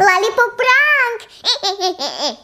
Lollipop prank!